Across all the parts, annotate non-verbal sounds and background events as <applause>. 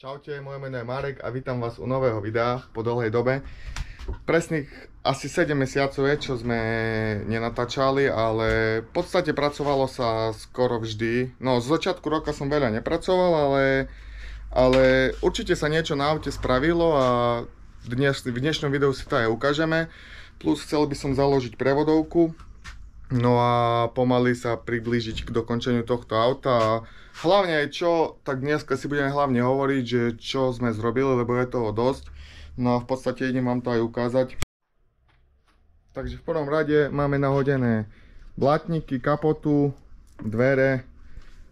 Čaute, moje meno je Marek a vítam vás u nového videa po dlhej dobe. Presných asi 7 mesiacov je, čo sme nenatáčali, ale v podstate pracovalo sa skoro vždy. No, z začiatku roka som veľa nepracoval, ale, ale určite sa niečo na aute spravilo a dnes, v dnešnom videu si to aj ukážeme. Plus chcel by som založiť prevodovku, no a pomaly sa priblížiť k dokončeniu tohto auta a hlavne čo, tak dneska si budeme hlavne hovoriť, že čo sme zrobili, lebo je toho dosť. No a v podstate idem vám to aj ukázať. Takže v prvom rade máme nahodené blatníky, kapotu, dvere,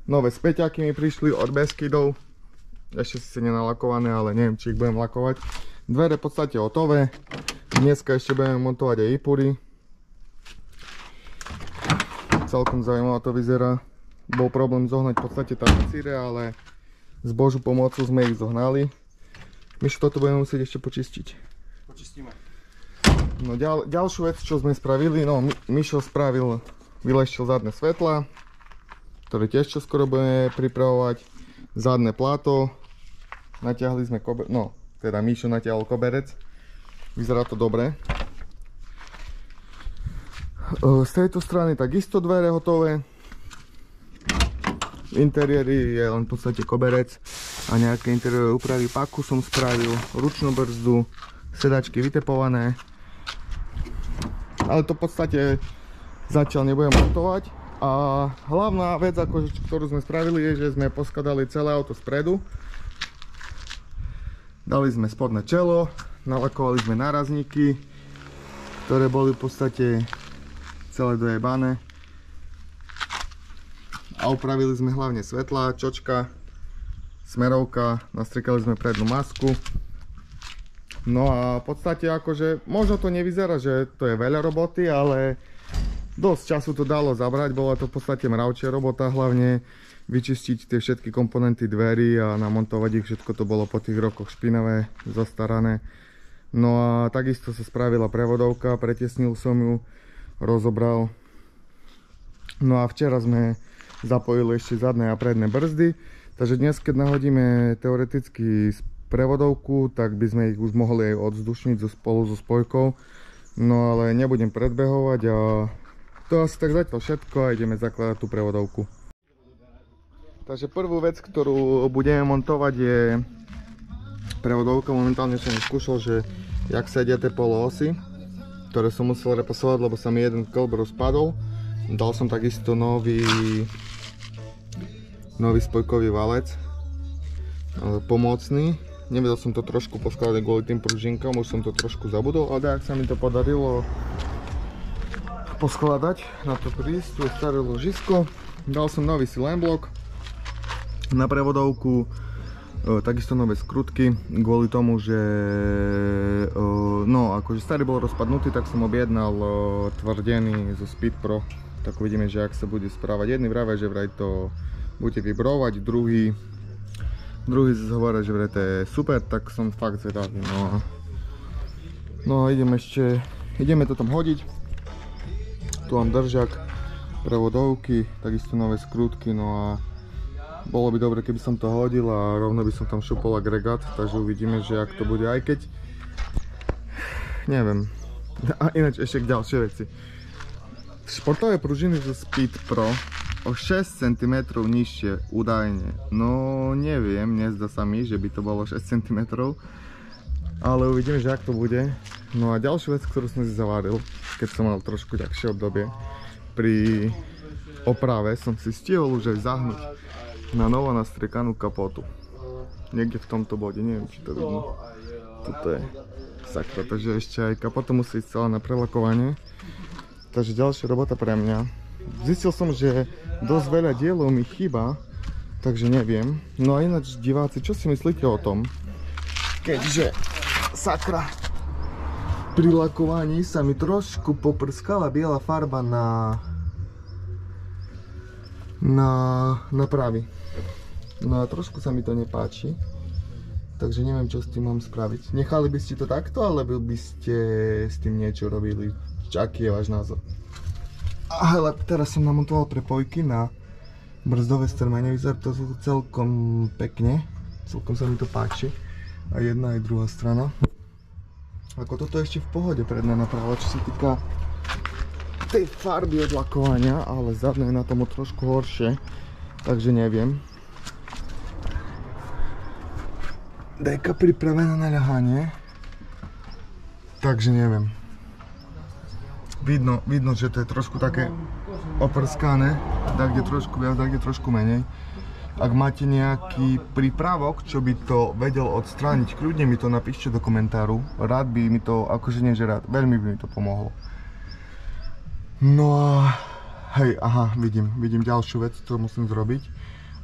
nové späťaky mi prišli od Beskidov. Ešte si nenalakované, ale neviem, či ich budem lakovať. Dvere v podstate hotové. Dneska ešte budeme montovať aj ipury. Celkom zaujímavé to vyzerá bol problém zohnať v podstate tapicíre, ale s Božu pomocou sme ich zohnali. Myšo, toto budeme musieť ešte počistiť. Počistíme. No ďal, ďalšiu vec, čo sme spravili, no Mišo spravil, vyleštil zadné svetla, ktoré tiež čo skoro budeme pripravovať. Zadné pláto, natiahli sme koberec, no teda Mišo natiahol koberec. Vyzerá to dobre. Z tejto strany takisto dvere hotové interiéri je len v podstate koberec a nejaké interiérové úpravy. Paku som spravil, ručnú brzdu, sedačky vytepované. Ale to v podstate zatiaľ nebudem montovať. A hlavná vec, ako, ktorú sme spravili, je, že sme poskladali celé auto spredu. Dali sme spodné čelo, nalakovali sme nárazníky, ktoré boli v podstate celé dojebané a upravili sme hlavne svetla, čočka, smerovka, nastriekali sme prednú masku. No a v podstate akože, možno to nevyzerá, že to je veľa roboty, ale dosť času to dalo zabrať, bola to v podstate mravčia robota, hlavne vyčistiť tie všetky komponenty dverí a namontovať ich, všetko to bolo po tých rokoch špinavé, zastarané. No a takisto sa spravila prevodovka, pretesnil som ju, rozobral. No a včera sme zapojili ešte zadné a predné brzdy. Takže dnes, keď nahodíme teoreticky prevodovku, tak by sme ich už mohli aj odzdušniť spolu so spojkou. No ale nebudem predbehovať a to asi tak zatiaľ všetko a ideme zakladať tú prevodovku. Takže prvú vec, ktorú budeme montovať je prevodovka. Momentálne som skúšal, že jak sedia tie poloosy, ktoré som musel repasovať, lebo sa mi jeden klb rozpadol. Dal som takisto nový nový spojkový valec pomocný. Nevedel som to trošku poskladať kvôli tým pružinkom, už som to trošku zabudol ale ak sa mi to podarilo poskladať na to prísť, tu je staré ložisko. Dal som nový silent block na prevodovku e, takisto nové skrutky kvôli tomu, že e, no akože starý bol rozpadnutý, tak som objednal e, tvrdený zo Speed Pro tak uvidíme, že ak sa bude správať. Jedný vrave, že vraj to budete vybrovať, druhý druhý hovorí, že to je super, tak som fakt zvedavý, no. No a ideme ešte, ideme to tam hodiť. Tu mám držak prevodovky, takisto nové skrutky, no a bolo by dobre, keby som to hodil a rovno by som tam šupol agregát, takže uvidíme, že ak to bude, aj keď neviem. A ináč ešte k ďalšie veci športové pružiny zo Speed Pro o 6 cm nižšie údajne. No neviem, nezdá sa mi, že by to bolo 6 cm. Ale uvidíme, že ak to bude. No a ďalšiu vec, ktorú som si zaváril, keď som mal trošku ťažšie obdobie, pri oprave som si stihol už aj zahnúť na novo nastriekanú kapotu. Niekde v tomto bode, neviem či to vidno. Tuto je sakra, takže ešte aj kapotu musí ísť celá na prelakovanie. Takže ďalšia robota pre mňa. Zistil som, že dosť veľa dielov mi chýba, takže neviem. No a ináč diváci, čo si myslíte o tom? Keďže sakra pri lakovaní sa mi trošku poprskala biela farba na na, na pravy. No a trošku sa mi to nepáči. Takže neviem, čo s tým mám spraviť. Nechali by ste to takto, alebo by ste s tým niečo robili? Aký je váš názor? Ale teraz som namontoval prepojky na brzdové strmenie, vyzerá to celkom pekne. Celkom sa mi to páči. A jedna aj druhá strana. Ako toto je ešte v pohode predná naprava, čo sa týka tej farby odlakovania, ale zadné je na tom trošku horšie. Takže neviem. Deka pripravená na ľahanie. Takže neviem. Vidno, vidno, že to je trošku také oprskané. Tak kde trošku viac, tak kde trošku menej. Ak máte nejaký prípravok, čo by to vedel odstrániť, kľudne mi to napíšte do komentáru. Rád by mi to, akože nie že rád, veľmi by mi to pomohlo. No a hej, aha, vidím, vidím ďalšiu vec, ktorú musím zrobiť.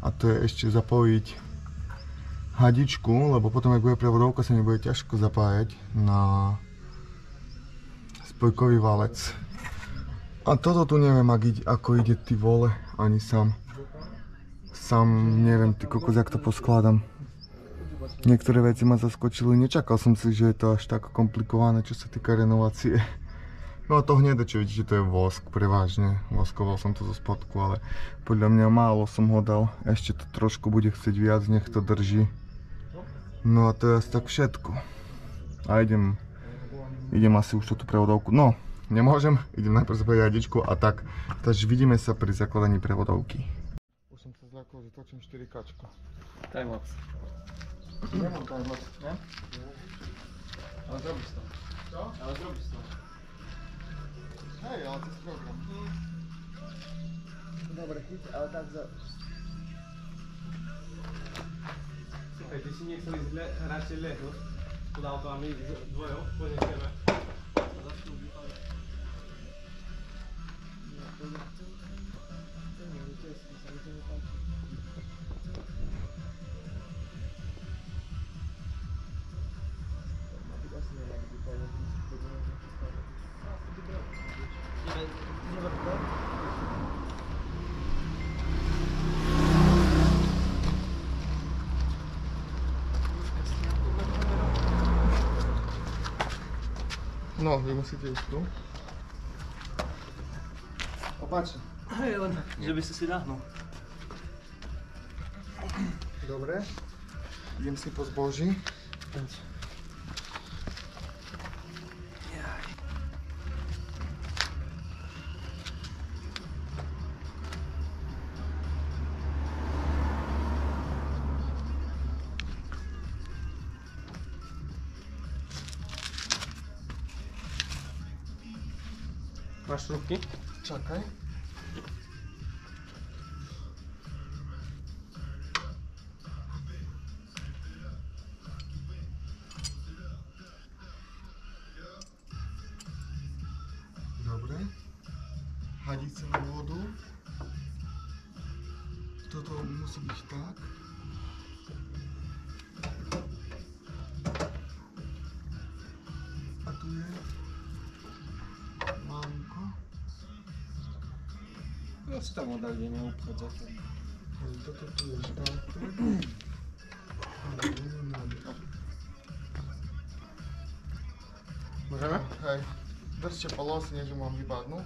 A to je ešte zapojiť hadičku, lebo potom ak bude prevodovka sa mi bude ťažko zapájať na spojkový valec. A toto tu neviem, ak ide, ako ide ty vole, ani sám sám neviem, ty kokos, jak to poskladám. Niektoré veci ma zaskočili, nečakal som si, že je to až tak komplikované, čo sa týka renovácie. No a to hneď, čo vidíte, to je vosk, prevažne. Voskoval som to zo spodku, ale podľa mňa málo som ho dal. Ešte to trošku bude chcieť viac, nech to drží. No a to je asi tak všetko. A idem, idem asi už tú prevodovku. No, nemôžem, idem najprv zapojiť jadičku a tak. Takže vidíme sa pri zakladaní prevodovky som sa zľakol, že točím 4 kačko. Timelapse. Nemám timelapse. Nie? Ale zrobisz to. Co? Ale zrobisz to. Hej, ale jest program. Dobry hit, ale tak za... Słuchaj, jeśli nie 辅导咱们，多有贡献呗。No, vy musíte ísť tu. Opačne. Hej, len, že by si si dáhnul. Dobre. Idem si po zboží. Masz Toto musí byť tak. A tu je mamko. No co tam oddalnie nie upchadza. Toto tu je štátek. Możemy? Hej, držte polosy, nie že mám vypadnú.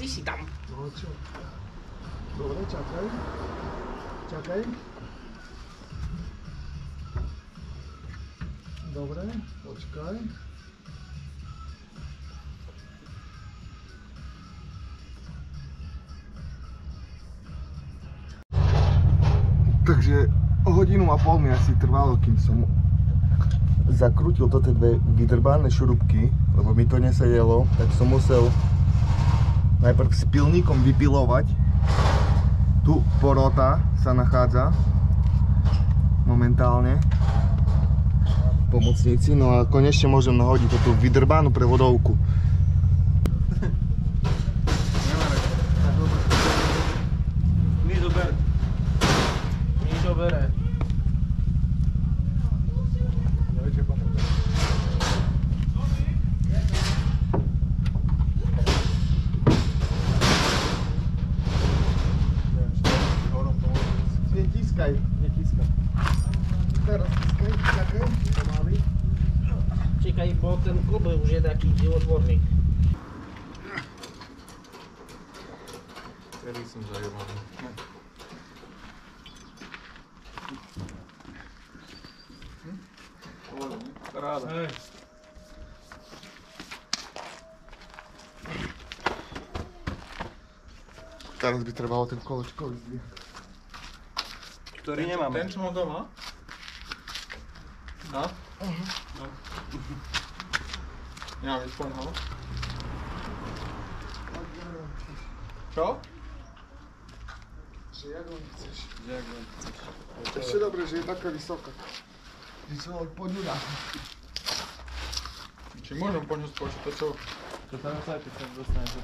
Ty si tam. No čo? Dobre, čakaj. Čakaj. Dobre, počkaj. Takže hodinu a pol mi asi trvalo, kým som zakrutil toto dve vydrbané šurubky, lebo mi to nesedelo, tak som musel najprv s pilníkom vypilovať. Tu porota sa nachádza momentálne v pomocnici, no a konečne môžem nahodiť tú vydrbanú prevodovku. Mi dober. Mi dobere. Dajcie pomóc. Nie tiskaj. Nie kiska. Teraz tiskaj, čakaj, pomaly. Czekaj, bo ten kuby już jest taki dziwotworny. Kedy som zajebaný. Paráda. Hej. Teraz by trebalo ten kolečkový zdvih. Ktorý nemáme. Ten, čo mám doma? No? No. Nemám ísť von, ho? Čo? Že jak len chceš. Jak len chceš. Ešte dobre, že je taká vysoká. Človek podľudá. Či môžem po ňu skočiť, to čo? To teraz aj sa dostaneš.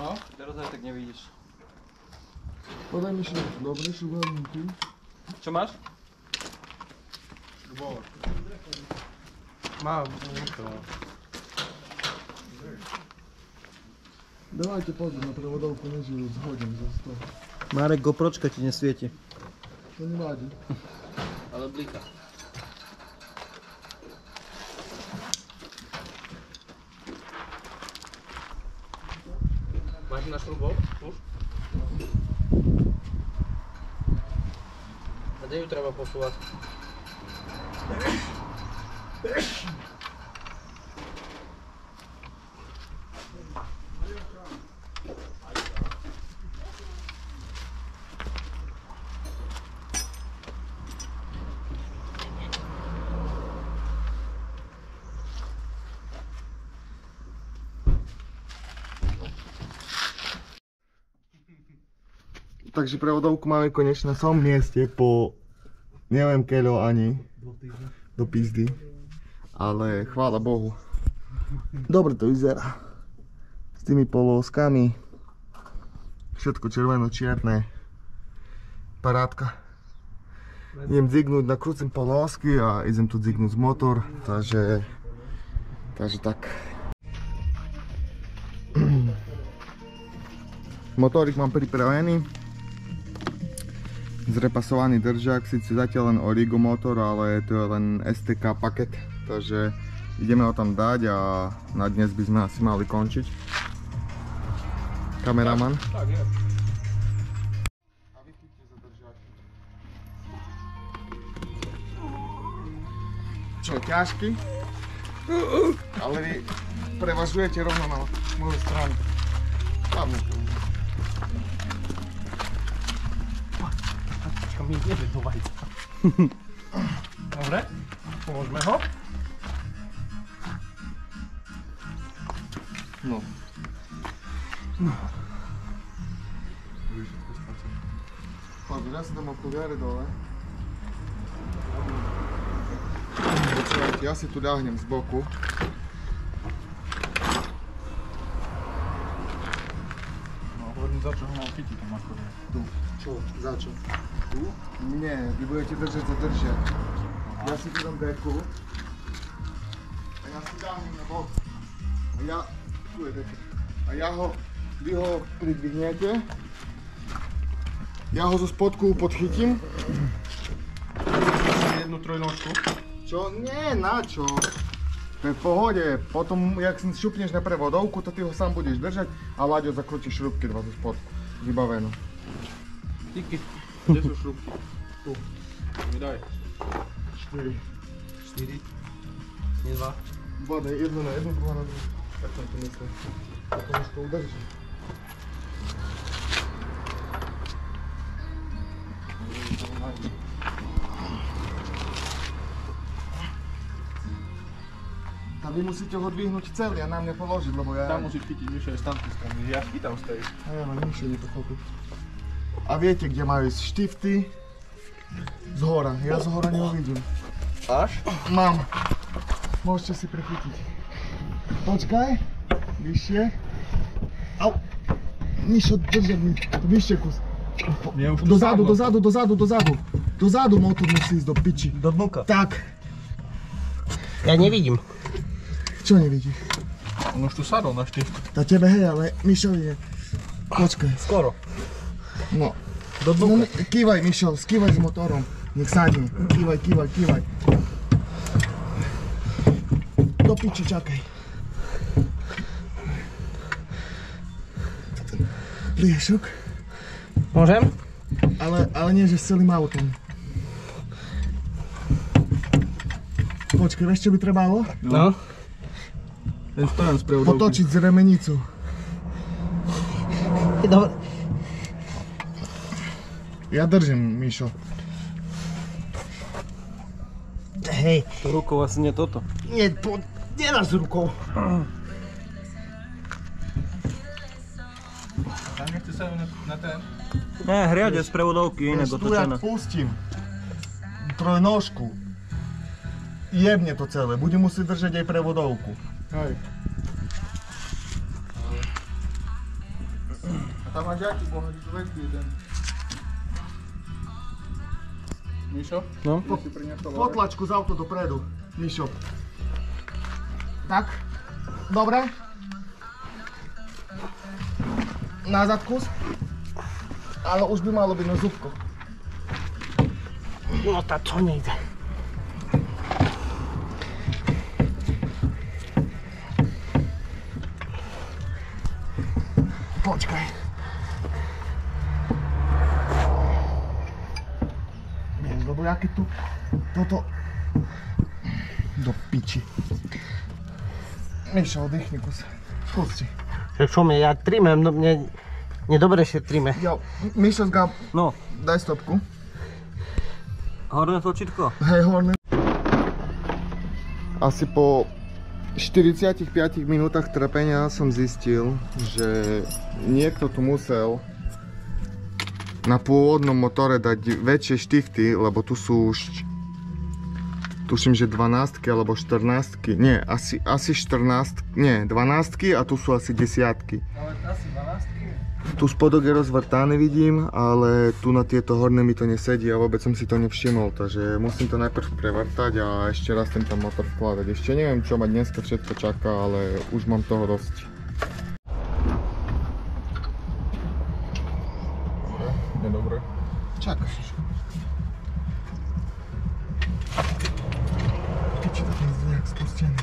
No? Teraz aj tak nevidíš. Podaj mi še dobre šugalníky. Čo máš? Šrubovať. Mám. Dávajte pozor na prevodovku, nežijú zhodím za toho. Marek, GoPročka ti nesvieti. To nevadí. Ale blíka. Máš na šrubov? Už? A kde ju Takže prevodovku máme konečne na som mieste po neviem keľo ani do pizdy. Ale chvála Bohu. Dobre to vyzerá. S tými polóskami. Všetko červeno-čierne. Parádka. Idem dzignúť, nakrúcim polósky a idem tu dzignúť motor, takže... Takže tak. <clears throat> Motorik mám pripravený. Zrepasovaný držak, síce zatiaľ len Origo motor, ale to je len STK paket, takže ideme ho tam dať a na dnes by sme asi mali končiť. Kameraman. Tak je. Čo je ťažký? Ale vy prevažujete rovno na moju stranu. Padnú. Počka, mi jebe do vajca. <laughs> Dobre, položme ho. No. Pozor, ja si dám okuliare dole. Počúvajte, ja si tu ľahnem z boku. No, hovorím, za čo ho mám chytiť tam ako nie. Tu. Čo? Za čo? Tu? Nie, vy budete držať za držiak. Ja si tu dám deku. A ja si ľahnem na bok. A ja... Tu je deka. A ja ho... Vy ho pridvihnete. Ja ho zo spodku podchytím. Jednu trojnožku. Čo? Nie, na čo? To je v pohode. Potom, jak si šupneš na prevodovku, to ty ho sám budeš držať a Láďo zakrúti šrubky dva zo spodku. Vybaveno. Díky. Kde sú šrubky? Tu. Mi daj. 4. 4. Nie 2. Dva, daj jednu na jednu, druhá na druhú. Tak som to myslel. To už to udrží. Vy musíte ho dvihnúť celý a na mňa položiť, lebo ja... Tam musíš chytiť vyššie z tamtej strany. Ja chytám z tej. A ja mám nižšie nepochopiť. A viete, kde majú ísť štifty? Z hora. Ja z hora neuvidím. Až? Mám. Môžete si prechytiť. Počkaj. Vyššie. Au. Mišo, držať mi. Vyššie kus. Dozadu, dozadu, dozadu, dozadu. Dozadu motor musí ísť do piči. Do dnuka. Tak. Ja nevidím. Čo nevidíš? On už tu sadol na štift. Tá tebe hej, ale Mišovi je. Počkaj. Skoro. No. Do No, kývaj, Mišo, skývaj s motorom. Nech sadne. Kývaj, kývaj, kývaj. Do piči, čakaj. Pliešok. Môžem? Ale, ale nie, že s celým autom. Počkaj, vieš čo by trebalo? No. Ten stojan z prevodovky. Potočiť z remenicu. Dobre. Ja držím, Mišo. Hej, To rukou asi nie toto. nie, po, s rukou. Tam nechce sa na, na ten. Ne, hriade z prevodovky, inak Vieš, tu ja otočené. pustím trojnožku. Jebne to celé, budem musieť držať aj prevodovku. Hej. A tam máš aký pohľad, veľký jeden. Mišo? No. Orech? Potlačku z auto dopredu, Mišo. Tak, dobre. Nazad kus. Ale už by malo byť na zubko. No tá to nejde. Počkaj. Vieš, lebo ja keď tu toto do piči. Mišo, oddychni kus. Pusti. Že čo mi, ja trimem, no mne, mne dobre się trime. Jo, Mišo, zgab, No, daj stopku. horné tlačítko. Hej, horný. Asi po 45 minútach trpenia som zistil, že niekto tu musel na pôvodnom motore dať väčšie štifty, lebo tu sú už tuším, že 12 alebo 14, nie, asi, asi 14, nie, 12 a tu sú asi 10. Tu spodok je rozvrtaný vidím, ale tu na tieto horné mi to nesedí a vôbec som si to nevšimol, takže musím to najprv prevrtať a ešte raz ten tam motor vkladať. Ešte neviem, čo ma dneska všetko čaká, ale už mám toho dosť. Nedobre. Čakaš. Piči, to ten zdvojak spustený.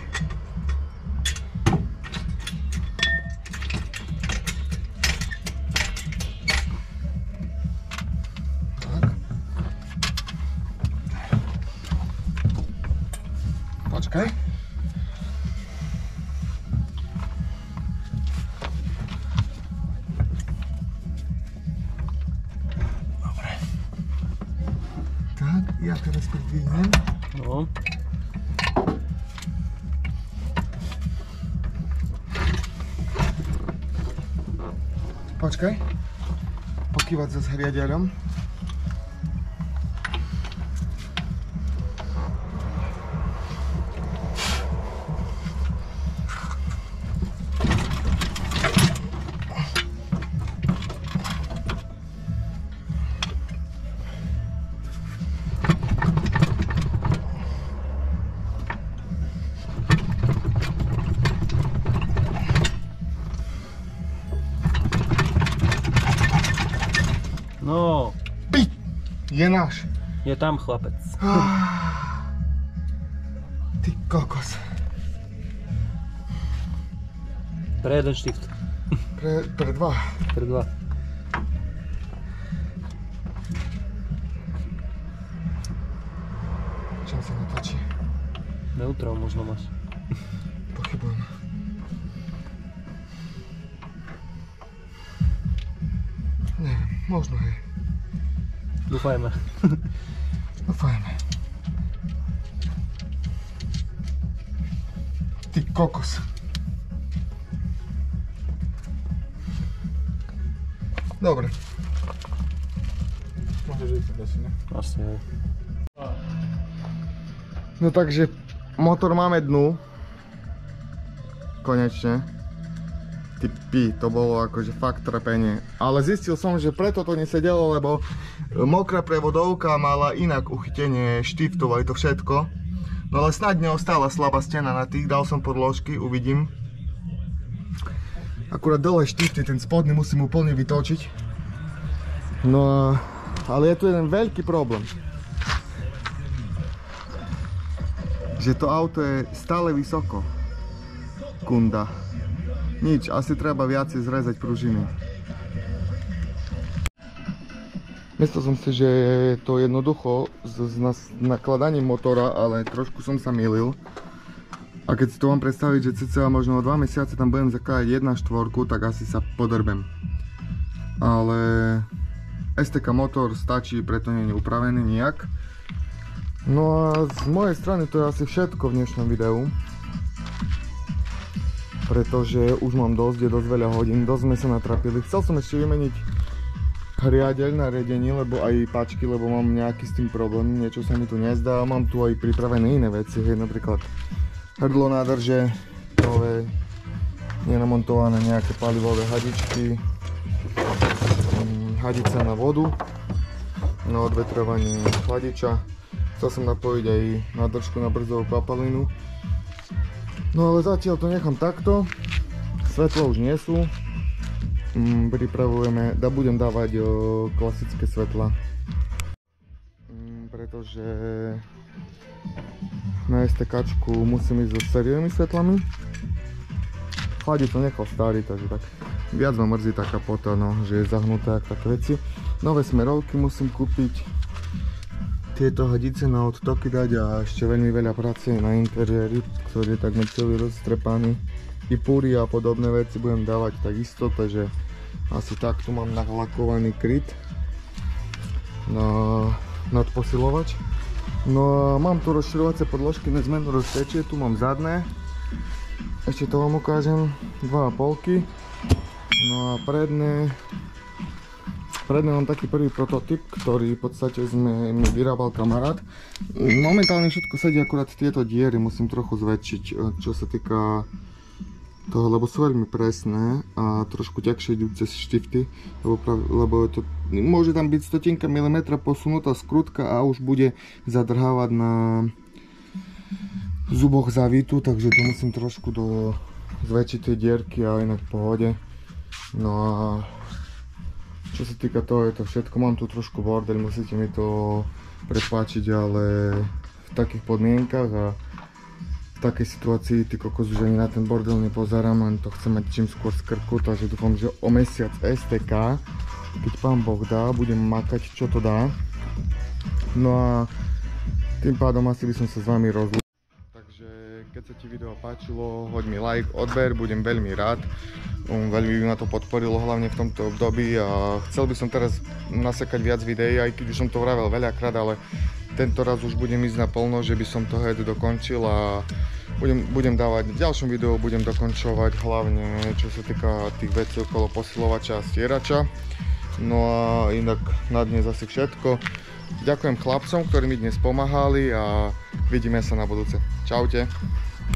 Počkaj. Pokývať sa s riadiarom. Je náš. je tam chlapec. Ty kokos. Pre jeden štift, Pre, pre dva. pre dva. Čom sa natočí? Neutral možno máš. Pochybujem. Neviem, možno hej. Dúfajme. Dúfajme. <laughs> Ty kokos. Dobre. Môžeš ísť asi, ne? Asi hej. No takže motor máme dnu. Konečne. Ty pi, to bolo akože fakt trpenie. Ale zistil som, že preto to nesedelo, lebo mokrá prevodovka mala inak uchytenie štiftov aj to všetko. No ale snad neostala slabá stena na tých, dal som podložky, uvidím. Akurát dole štifty, ten spodný musím úplne vytočiť. No a, ale je tu jeden veľký problém. že to auto je stále vysoko. Kunda. Nič, asi treba viacej zrezať pružiny. Myslel som si, že je to jednoducho s, nakladaním motora, ale trošku som sa milil. A keď si to mám predstaviť, že cca možno o 2 mesiace tam budem zakladať 1.4, tak asi sa podrbem. Ale STK motor stačí, preto nie je upravený nijak. No a z mojej strany to je asi všetko v dnešnom videu. Pretože už mám dosť, je dosť veľa hodín, dosť sme sa natrapili. Chcel som ešte vymeniť riadeľ na riadení, lebo aj páčky, lebo mám nejaký s tým problém, niečo sa mi tu nezdá. Mám tu aj pripravené iné veci, hej, napríklad hrdlo nádrže, nové, nenamontované nejaké palivové hadičky, mm, hadica na vodu, na odvetrovanie chladiča. Chcel som napojiť aj nádržku na brzdovú kapalinu. No ale zatiaľ to nechám takto. Svetlo už nie sú. Mm, pripravujeme, da budem dávať o, klasické svetla. Mm, pretože na STKčku musím ísť so sériovými svetlami. Chladič to nechal starý, takže tak viac ma mrzí taká pota, no, že je zahnutá a také veci. Nové smerovky musím kúpiť. Tieto hadice na odtoky dať a ešte veľmi veľa práce na interiéri, ktorý je takmer celý roztrepaný. I púry a podobné veci budem dávať takisto, takže asi tak tu mám nahlakovaný kryt na nadposilovač. No a mám tu rozširovacie podložky na zmenu roztečie, tu mám zadné. Ešte to vám ukážem, 2,5. No a predné, predné mám taký prvý prototyp, ktorý v podstate sme, mi vyrábal kamarát. Momentálne všetko sedí, akurát tieto diery musím trochu zväčšiť, eh, čo sa týka toho, lebo sú veľmi presné a trošku ťažšie idú cez štifty, lebo, lebo to, môže tam byť stotinka milimetra posunutá skrutka a už bude zadrhávať na zuboch zavitu, takže to musím trošku do zväčšiť tie dierky a inak v pohode. No a čo sa týka toho, je to všetko. Mám tu trošku bordel, musíte mi to prepáčiť, ale v takých podmienkach a v takej situácii, ty kokos, už ani na ten bordel nepozerám, len to chcem mať čím skôr z krku, takže dúfam, že o mesiac STK, keď pán Boh dá, budem makať, čo to dá. No a tým pádom asi by som sa s vami rozlúčil. Keď sa ti video páčilo, hoď mi like, odber, budem veľmi rád. Um, veľmi by ma to podporilo, hlavne v tomto období a chcel by som teraz nasekať viac videí, aj keď už som to vravel veľakrát, ale tento raz už budem ísť na plno, že by som to head dokončil a budem, budem dávať v ďalšom videu, budem dokončovať hlavne čo sa týka tých vecí okolo posilovača a stierača. No a inak na dnes asi všetko. Ďakujem chlapcom, ktorí mi dnes pomáhali a vidíme sa na budúce. Čaute.